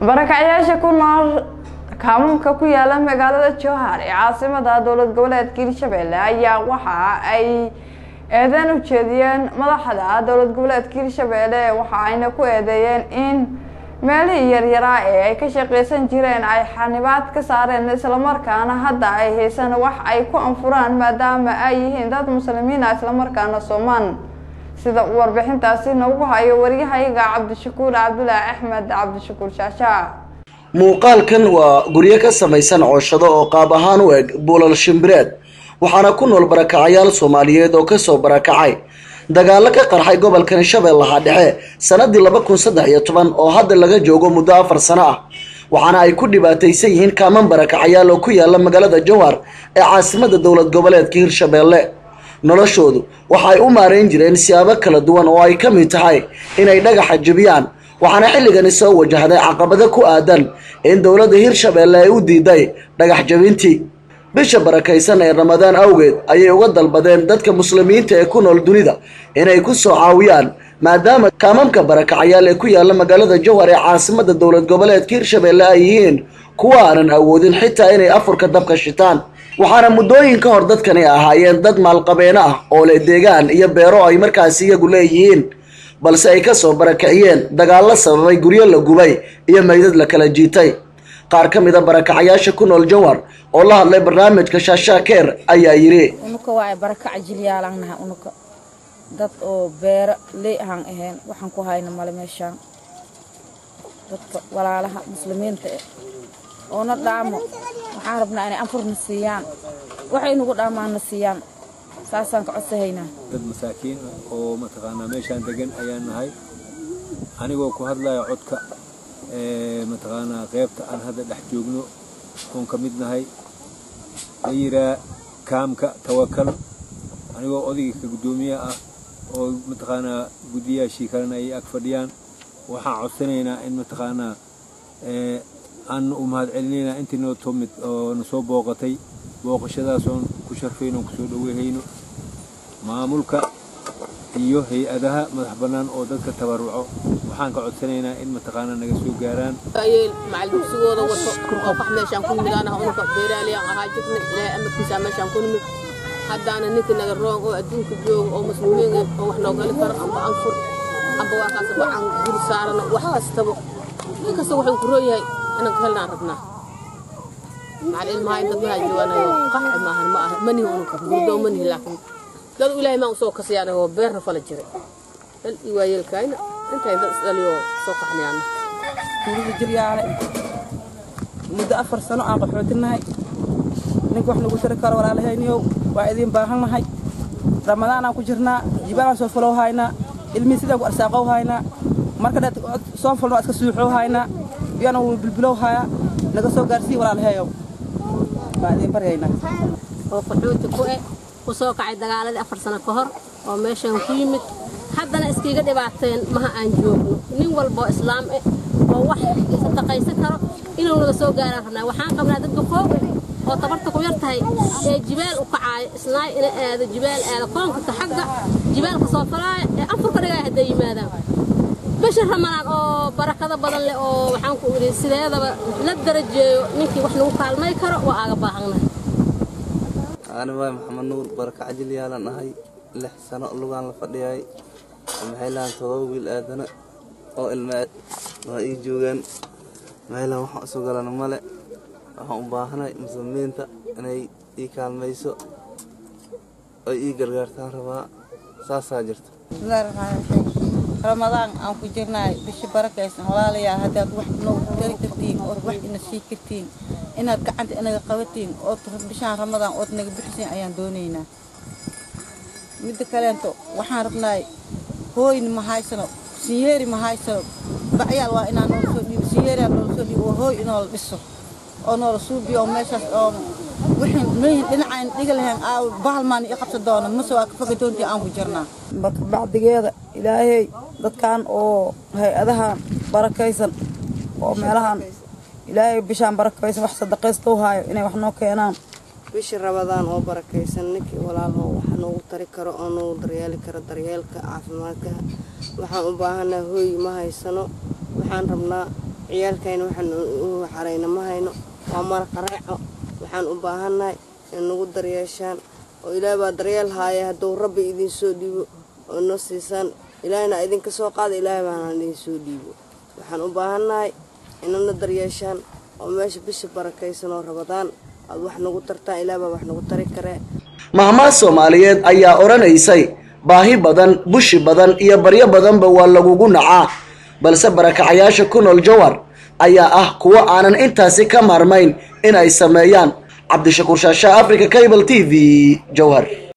barakacyaasha ku nool kaamuunka ku yaalla magaalada jowhar ee caasimada dowlad goboleedka hirshabelle ayaa waxa ay eedeyn u jeediyeen madaxda dowlad goboleedka hirshabelle waxa ayna ku eedeeyeen in meelihii yaryaraa ee ay ka shaqeysan jireen ay xanibaad ka saareen islamarkaana hadda ay haysan wax ay ku anfuraan maadaama ay yihiin dad muslimiina islamarkaana soomaan sida uu warbixintaasi noogu hayo waryahayaga cabdishakuur cabdulaahi axmed cabdishakuur shaashaa muuqaalkan waa guryo ka samaysan cooshado oo qaab ahaan u eg buulal shimbireed waxaana ku nool barakacayaal soomaaliyeed oo ka soo barakacay. Dagaalo ka qarxay gobolkan shabeellaha dhexe sanadii laba kun saddex iyo toban oo hadda laga joogo muddo afar sano ah. Waxaana ay ku dhibaataysan yihiin kaaman barakacayaal oo ku yaalla magaalada jowhar ee caasimada dowlad goboleedka hirshabeelle noloshoodu waxa ay u maareyn jireen siyaabo kala duwan oo ay ka mid tahay inay dhagaxa jebiyaan waxaana xilligani soo wajahday caqabado ku aadan in dowladda hirshabeelle ay u diiday dhagax jebintii bisha barakaysan ee ramadaan awgeed ayay uga dalbadeen dadka muslimiinta ee ku nool dunida inay ku soo caawiyaan maadaama kaamamka barakacayaal ee ku yaalla magaalada jowhar ee caasimada dowlad goboleedka hirshabeelle ay yihiin kuwa aanan awoodin xitaa inay afurka dabka shitaan waxaana muddooyin ka hor dadkani ahaayeen dad maalqabeeno ah oo leh deegaan iyo beero ay markaasi iyagu leeyihiin balse ay ka soo barakiciyeen dagaallo sababay guryo la gubay iyo meydad la kala jiitay. Qaar ka mid a barakacayaasha ku nool jowhar oo la hadlay barnaamijka shaashaakeer ayaa yidhi unuka waa barakaca jilyaalannaha unuka. Dad oo beero ley ahaan ahayn waxaan ku hayna male meeshaan. Dadka walaalaha muslimiinta eh oona dhaamo. Waxaan rabnaa inay anfurna siiyaan. Waxay nagu dhaamaanna siiyaan. Saasaan ka codsahaynaa. Dad masaakiin oo mataqaanaa meeshaan degan ayaan nahay. Anigoo ku hadlaya codka mataqaanaa qeybta aan hadda dhex joogno oon ka mid nahay. La yiraa kaamka tawakal anigoo odayga ka guddoomiye ah oo mataqaanaa guddiyaashii kalena ay ag fadhiyaan. Waxaan codsanaynaa in mataqaanaa aan intii oo na soo booqatay booqashadaasoon ku sharfayno oon kusoo dhaweyhayno maamulka iyo hay-adaha madax bannaan oo dadka tabaruco waxaan ka codsanaynaa in mataqaanaa naga soo gaaraan ayay macalin-dugsigooda wato oo qax meeshaan ku nimid anaha unuka beeraaliyaan ahaa jirna ilaahay amarkiisaa meeshaan ku nimid haddaana ninka naga roon oo adduunka jooga oo muslimiin oo wax noo gali karo amba anfur amba waa kaas waxaan guri saarana wax kastaba nin kasta wuxuu ku roon yahay inaan ka helnaan rabnaa macal ilmaha in dad mahaa joogaanayo qaxi maahan ma aha manihi unuka gurdoo manihi laakiin dad ilaahay maan u soo kasayaan oo beerna fala jiray hal iyo waayeelkaayna intay dad isdhaliyoo soo qaxniyaana guriga jiryaale muddo afar sano aan qaxootinahay ninka wax nagu tari karo walaalahayniyow waa idiin baahannahay ramadaanaan ku jirnaa jibaalaan soo falow haynaa ilmihii sidaan ku arsaaqow haynaa marka dheed soo falno iska suuxow haynaa biyana wuu bilbilow hayaa naga soo gaarsii walaalahayow baa idiin baryaynaa oo qaxooti ku eh ku kacay dagaaladii afar sano ka hor oo meeshaan ku yimid. Haddana iskiiga dhibaateen maha aan joogno. Nin walboo islaam eh oo wax sadaqaysan karo inuu naga soo gaaraan rabnaa waxaan qabnaa dad duqoow oo tabarta ku yar tahay ee jibaal u kacaayo isnaay ina aado jibaal aado. Koonkata xagga jibaalka soo falaaya ee anfurka dhigaya hadday yimaadaan bisha ramadaan oo barakado badan leh oo waxaan ku idhi sideedaba la darajeeyo ninkii wax nagu kaalmay karo waa aaga baahannahay ani waay maxamed nuur barakac jilyaalan ahay lix sano lugaan la fadhiyay maxay lahaan todoba wiil aadana oo ilma waa ii joogaan. Maxaylahan waxaan isu galana male waxaan u baahanay muslimiinta inay ii kaalmayso oy ii gargaartaan rabaa saasaa jirta. Bismillahi raxmaani raxiim ramadaan aan ku jirnaay bishi barakaysan walaalayaa haddaad wax noogu dari kartiin ood wax ina sii kartiin inaad gacanta inaga qabatiin ood bishaan ramadaan ood naga bixisiin ayaan doonaynaa. Midda kaleento waxaan rabnaay hooyna ma haysano sinyeeri ma haysano bacyaal waa inaa noola soo dhiibo sinyeeriyaa noola soo dhiibo oo hooy inoola dhiso oo noola suubiyo oo meeshaas oo dhiga bahalmaan i qabsa mase waa aan ku jirnaa marka bacdigeeda ilaahey dadkan oo hay'adahan barakaysan oo meelahan ilaahay bishaan barakaysan wax sadaqaystow haayo inay wax noo keenaan. Bishii rabadaan oo barakaysan ninkii walaalho waxa noogu tari karo oo noogu daryeeli karo daryeelka caafimaadka waxaan u baahanaa hooy ma haysano. Waxaan rabnaa ciyaalkayna waxaan u xarayna ma hayno. Waa maraqareeco waxaan u baahannahay in nagu daryeeshaan oo ilaahay baa daryeel haaya hadduu rabbi idin soo dhiibo oo noo siisaan ilaahayna idinka soo qaada ilaahay baana idin soo dhiibo. Waxaan u baahannahay inana daryeeshaan oo meesha bisha barakaysan oo rabadaan aad wax nagu tartaan ilaah baa wax nagu tari karee mahmaad soomaaliyeed ayaa odhanaysay baahi badan bushi badan iyo baryo badanba waa lagugu nacaa. Balse barakacayaasha ku nool jowhar ayaa ah kuwo aanan intaasi ka maarmayn in ay sameeyaan cabdishakuur shaasha africa cable t v jowhar